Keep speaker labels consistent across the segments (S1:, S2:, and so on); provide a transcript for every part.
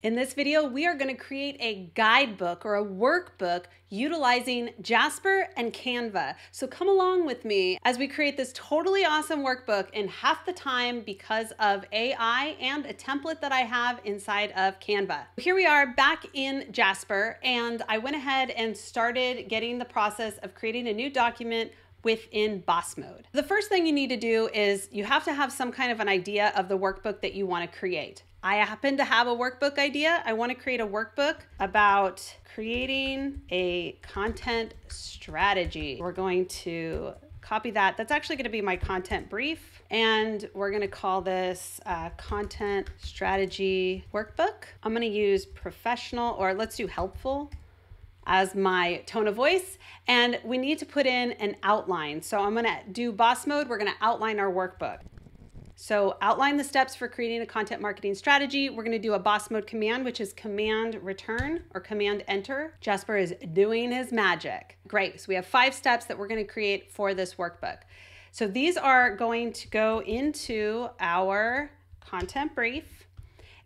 S1: In this video, we are going to create a guidebook or a workbook utilizing Jasper and Canva. So come along with me as we create this totally awesome workbook in half the time because of AI and a template that I have inside of Canva. Here we are back in Jasper and I went ahead and started getting the process of creating a new document within boss mode. The first thing you need to do is you have to have some kind of an idea of the workbook that you want to create. I happen to have a workbook idea. I want to create a workbook about creating a content strategy. We're going to copy that. That's actually going to be my content brief. And we're going to call this uh, content strategy workbook. I'm going to use professional or let's do helpful as my tone of voice. And we need to put in an outline. So I'm going to do boss mode. We're going to outline our workbook. So outline the steps for creating a content marketing strategy. We're gonna do a boss mode command, which is command return or command enter. Jasper is doing his magic. Great, so we have five steps that we're gonna create for this workbook. So these are going to go into our content brief.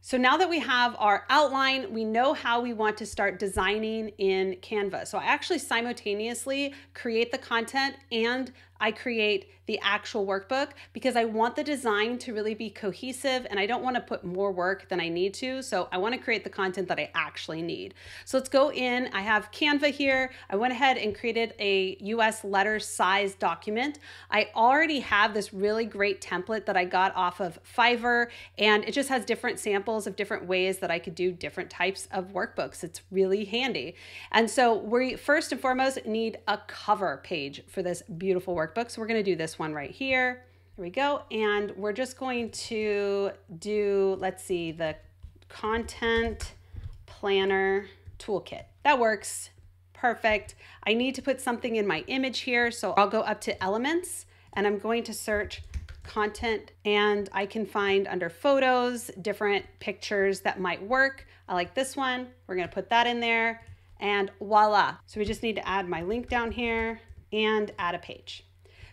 S1: So now that we have our outline, we know how we want to start designing in Canva. So I actually simultaneously create the content and I create the actual workbook because I want the design to really be cohesive and I don't want to put more work than I need to. So I want to create the content that I actually need. So let's go in. I have Canva here. I went ahead and created a US letter size document. I already have this really great template that I got off of Fiverr and it just has different samples of different ways that I could do different types of workbooks. It's really handy. And so we first and foremost need a cover page for this beautiful workbook. So we're going to do this one right here. Here we go. And we're just going to do, let's see, the content planner toolkit. That works. Perfect. I need to put something in my image here. So I'll go up to elements and I'm going to search content and I can find under photos different pictures that might work. I like this one. We're going to put that in there and voila. So we just need to add my link down here and add a page.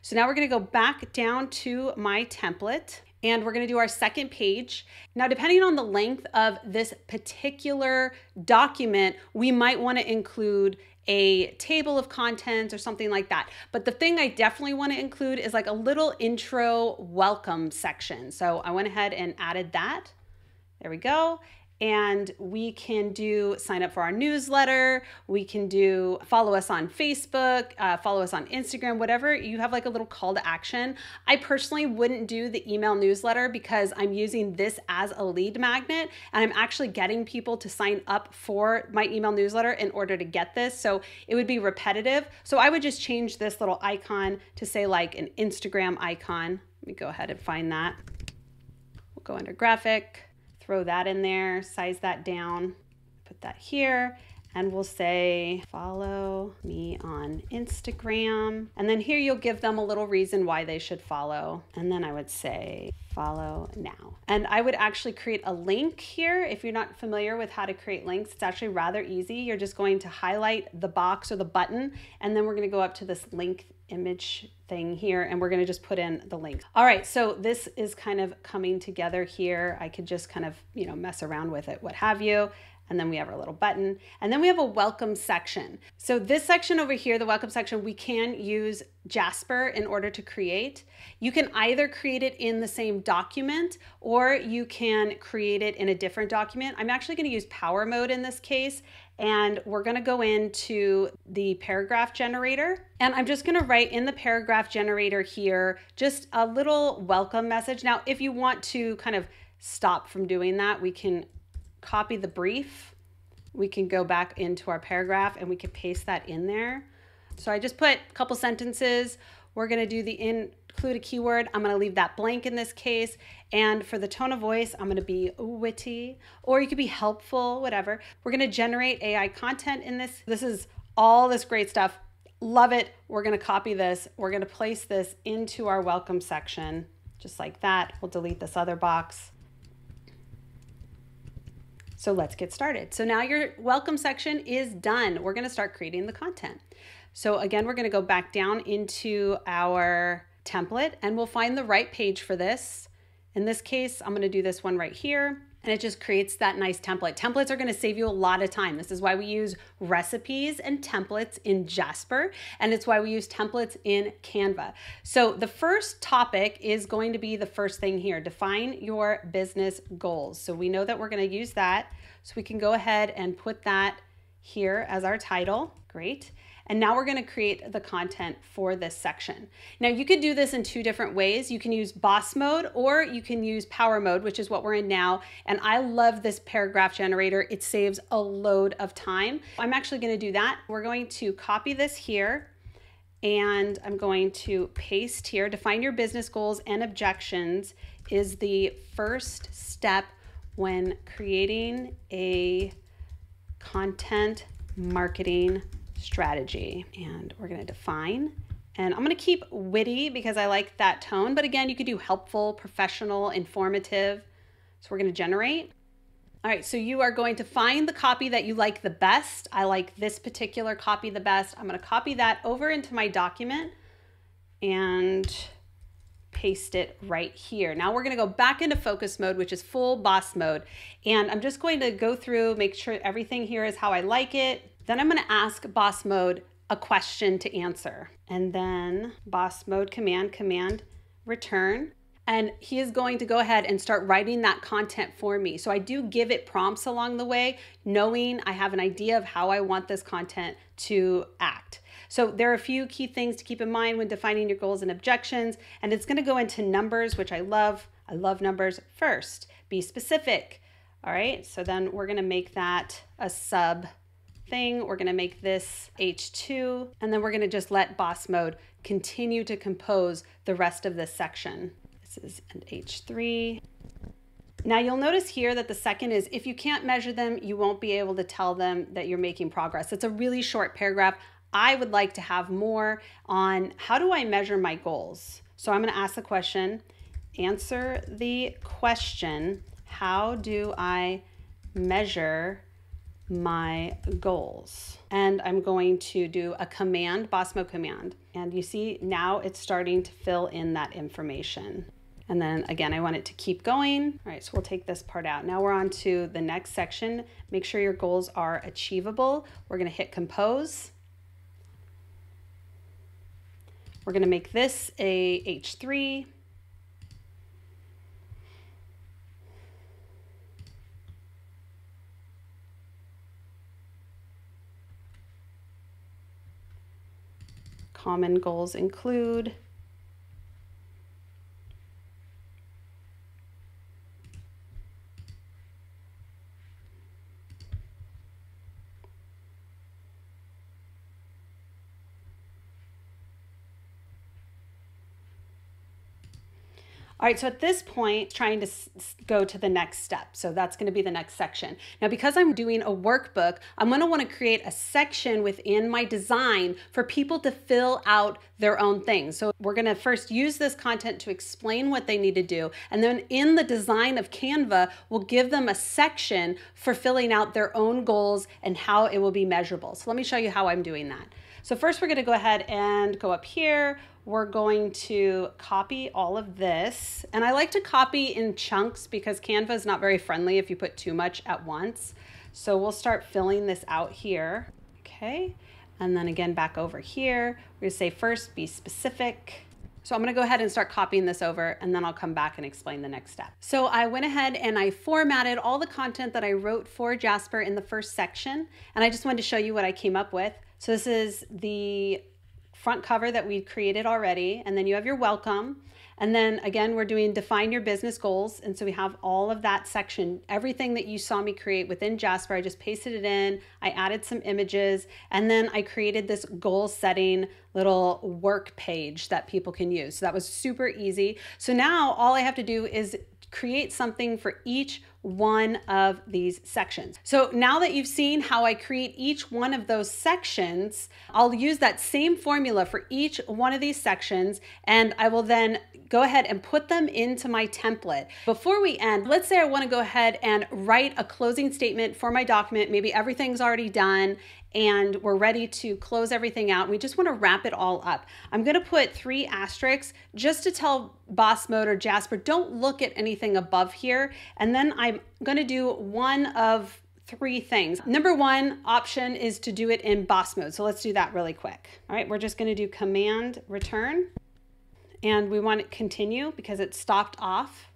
S1: So now we're gonna go back down to my template and we're gonna do our second page. Now, depending on the length of this particular document, we might wanna include a table of contents or something like that. But the thing I definitely want to include is like a little intro welcome section. So I went ahead and added that. There we go and we can do sign up for our newsletter. We can do follow us on Facebook, uh, follow us on Instagram, whatever. You have like a little call to action. I personally wouldn't do the email newsletter because I'm using this as a lead magnet and I'm actually getting people to sign up for my email newsletter in order to get this. So it would be repetitive. So I would just change this little icon to say like an Instagram icon. Let me go ahead and find that. We'll go under graphic throw that in there, size that down, put that here, and we'll say, follow me on Instagram. And then here you'll give them a little reason why they should follow. And then I would say, follow now. And I would actually create a link here. If you're not familiar with how to create links, it's actually rather easy. You're just going to highlight the box or the button, and then we're gonna go up to this link image thing here and we're going to just put in the link. All right, so this is kind of coming together here. I could just kind of, you know, mess around with it, what have you. And then we have our little button. And then we have a welcome section. So this section over here, the welcome section, we can use Jasper in order to create. You can either create it in the same document or you can create it in a different document. I'm actually gonna use power mode in this case and we're gonna go into the paragraph generator. And I'm just gonna write in the paragraph generator here just a little welcome message. Now, if you want to kind of stop from doing that, we can copy the brief. We can go back into our paragraph and we can paste that in there. So I just put a couple sentences. We're gonna do the in include a keyword. I'm going to leave that blank in this case. And for the tone of voice, I'm going to be witty or you could be helpful, whatever. We're going to generate AI content in this. This is all this great stuff. Love it. We're going to copy this. We're going to place this into our welcome section just like that. We'll delete this other box. So let's get started. So now your welcome section is done. We're gonna start creating the content. So again, we're gonna go back down into our template and we'll find the right page for this. In this case, I'm gonna do this one right here. and it just creates that nice template. Templates are gonna save you a lot of time. This is why we use recipes and templates in Jasper, and it's why we use templates in Canva. So the first topic is going to be the first thing here, define your business goals. So we know that we're gonna use that. So we can go ahead and put that here as our title. Great. And now we're gonna create the content for this section. Now you could do this in two different ways. You can use boss mode or you can use power mode, which is what we're in now. And I love this paragraph generator. It saves a load of time. I'm actually gonna do that. We're going to copy this here and I'm going to paste here. Define your business goals and objections is the first step when creating a content marketing strategy. And we're going to define. And I'm going to keep witty because I like that tone. But again, you could do helpful, professional, informative. So we're going to generate. All right, so you are going to find the copy that you like the best. I like this particular copy the best. I'm going to copy that over into my document and paste it right here. Now we're going to go back into focus mode, which is full boss mode. And I'm just going to go through, make sure everything here is how I like it. Then I'm going to ask boss mode a question to answer. And then boss mode command, command return. And he is going to go ahead and start writing that content for me. So I do give it prompts along the way, knowing I have an idea of how I want this content to act. So there are a few key things to keep in mind when defining your goals and objections. And it's going to go into numbers, which I love. I love numbers first. Be specific. All right. So then we're going to make that a sub thing. We're gonna make this H2, and then we're gonna just let boss mode continue to compose the rest of this section. This is an H3. Now you'll notice here that the second is if you can't measure them, you won't be able to tell them that you're making progress. It's a really short paragraph. I would like to have more on how do I measure my goals? So I'm gonna ask the question, answer the question, how do I measure my goals. And I'm going to do a command, boss mode command. And you see now it's starting to fill in that information. And then again, I want it to keep going. All right, so we'll take this part out. Now we're on to the next section. Make sure your goals are achievable. We're gonna hit compose. We're gonna make this a H3. Common goals include All right, so at this point, trying to go to the next step. So that's gonna be the next section. Now, because I'm doing a workbook, I'm gonna wanna create a section within my design for people to fill out their own things. So we're gonna first use this content to explain what they need to do. And then in the design of Canva, we'll give them a section for filling out their own goals and how it will be measurable. So let me show you how I'm doing that. So first we're gonna go ahead and go up here we're going to copy all of this. And I like to copy in chunks because Canva is not very friendly if you put too much at once. So we'll start filling this out here. Okay. And then again, back over here, we're gonna say first, be specific. So I'm gonna go ahead and start copying this over and then I'll come back and explain the next step. So I went ahead and I formatted all the content that I wrote for Jasper in the first section. And I just wanted to show you what I came up with. So this is the front cover that we created already, and then you have your welcome. And then again, we're doing define your business goals. And so we have all of that section, everything that you saw me create within Jasper. I just pasted it in, I added some images, and then I created this goal setting little work page that people can use. So that was super easy. So now all I have to do is create something for each one of these sections. So now that you've seen how I create each one of those sections, I'll use that same formula for each one of these sections and I will then go ahead and put them into my template. Before we end, let's say I wanna go ahead and write a closing statement for my document. Maybe everything's already done and we're ready to close everything out. We just want to wrap it all up. I'm going to put three asterisks just to tell Boss Mode or Jasper, don't look at anything above here. And then I'm gonna do one of three things. Number one option is to do it in boss mode. So let's do that really quick. All right, we're just gonna do command return and we want to continue because it stopped off.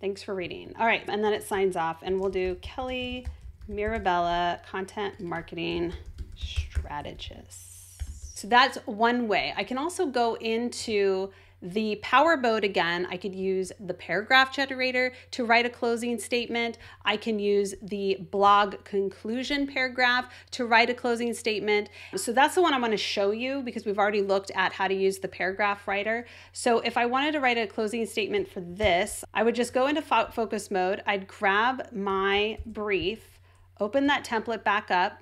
S1: Thanks for reading. All right, and then it signs off and we'll do Kelly Mirabella, content marketing strategist. So that's one way. I can also go into the power mode again, I could use the paragraph generator to write a closing statement. I can use the blog conclusion paragraph to write a closing statement. So that's the one I'm going to show you because we've already looked at how to use the paragraph writer. So if I wanted to write a closing statement for this, I would just go into focus mode. I'd grab my brief, open that template back up.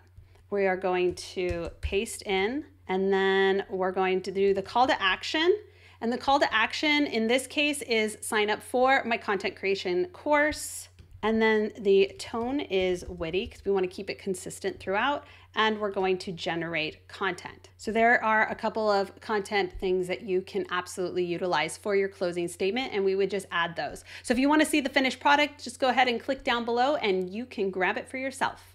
S1: We are going to paste in and then we're going to do the call to action and the call to action in this case is sign up for my content creation course. And then the tone is witty because we want to keep it consistent throughout. And we're going to generate content. So there are a couple of content things that you can absolutely utilize for your closing statement, and we would just add those. So if you want to see the finished product, just go ahead and click down below and you can grab it for yourself.